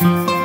Música